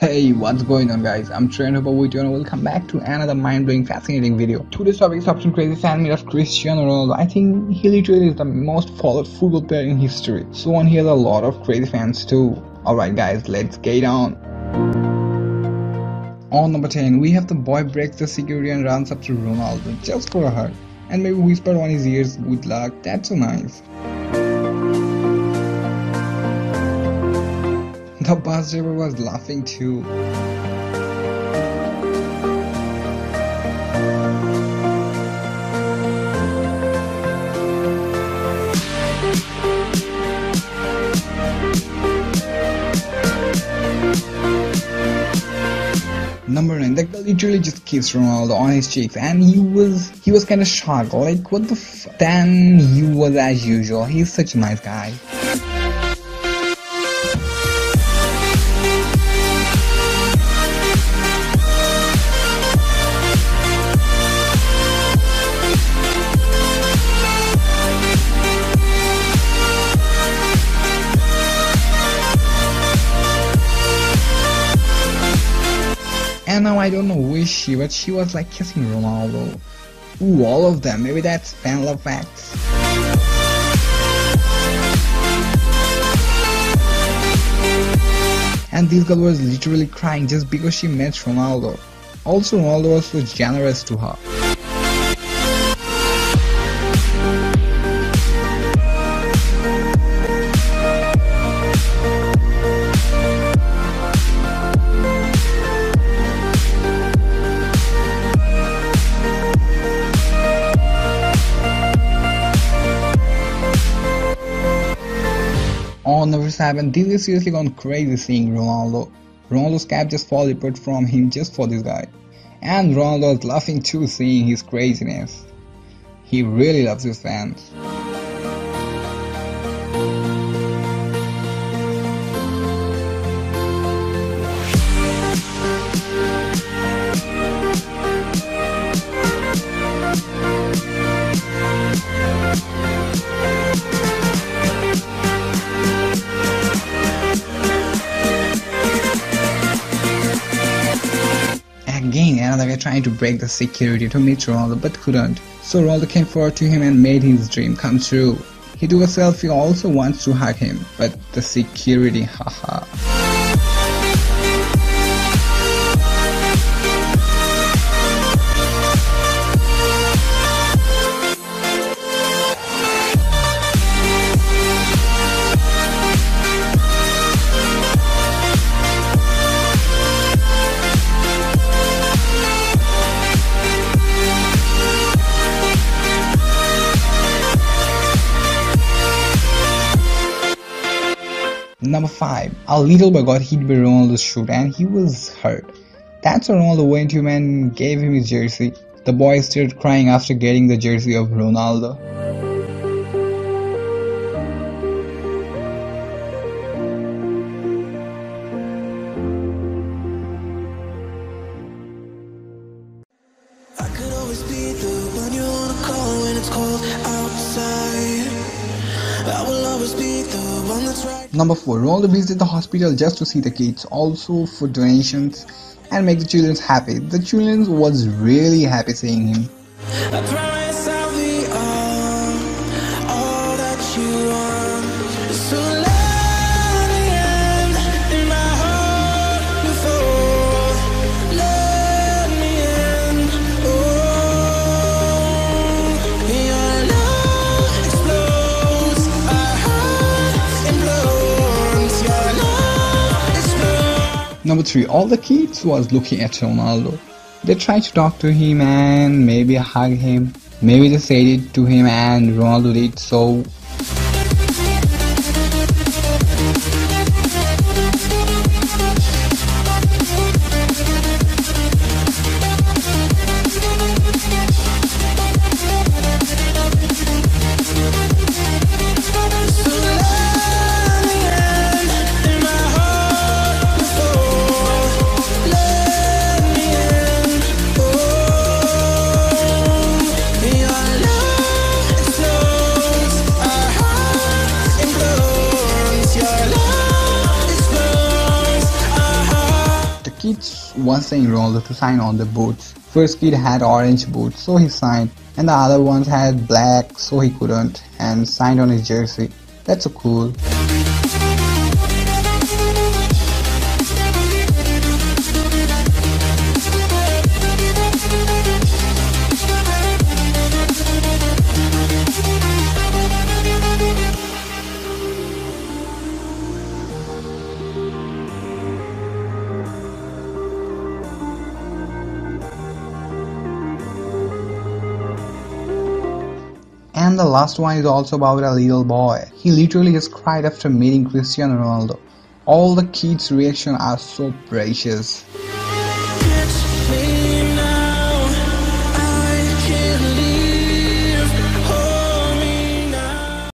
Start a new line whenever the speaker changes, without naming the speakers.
Hey, what's going on guys? I'm Trent Hopper and welcome back to another mind-blowing fascinating video. Today's topic is often crazy fan made of Cristiano Ronaldo. I think he literally is the most followed football player in history. So on he has a lot of crazy fans too. Alright guys, let's get on. On number 10, we have the boy breaks the security and runs up to Ronaldo just for a hug. And maybe whisper on his ears with luck, that's so nice. The bus driver was laughing too. Number nine, that girl literally just kissed Ronaldo on his cheeks, and he was he was kind of shocked. Like, what the? F then he was as usual. He's such a nice guy. Now I don't know who is she, but she was like kissing Ronaldo. Ooh, all of them. Maybe that's fan love facts. And this girl was literally crying just because she met Ronaldo. Also, Ronaldo was so generous to her. Number 7, this is seriously gone crazy seeing Ronaldo. Ronaldo's cap just fall apart from him just for this guy. And Ronaldo is laughing too seeing his craziness. He really loves his fans. Trying to break the security to meet Ronaldo but couldn't. So Ronaldo came forward to him and made his dream come true. He took a selfie also wants to hug him, but the security haha. Number 5. A little boy got hit by Ronaldo's shoot and he was hurt. That's when Ronaldo went to him and gave him his jersey. The boy started crying after getting the jersey of Ronaldo. Number 4. Ronaldo visited the hospital just to see the kids, also for donations and make the children happy. The children was really happy seeing him. Number 3. All the kids was looking at Ronaldo. They tried to talk to him and maybe hug him. Maybe they said it to him and Ronaldo did. So kids were saying Ronaldo to sign on the boots. First kid had orange boots, so he signed, and the other ones had black, so he couldn't, and signed on his jersey. That's so cool. And the last one is also about a little boy. He literally just cried after meeting Cristiano Ronaldo. All the kids' reactions are so precious.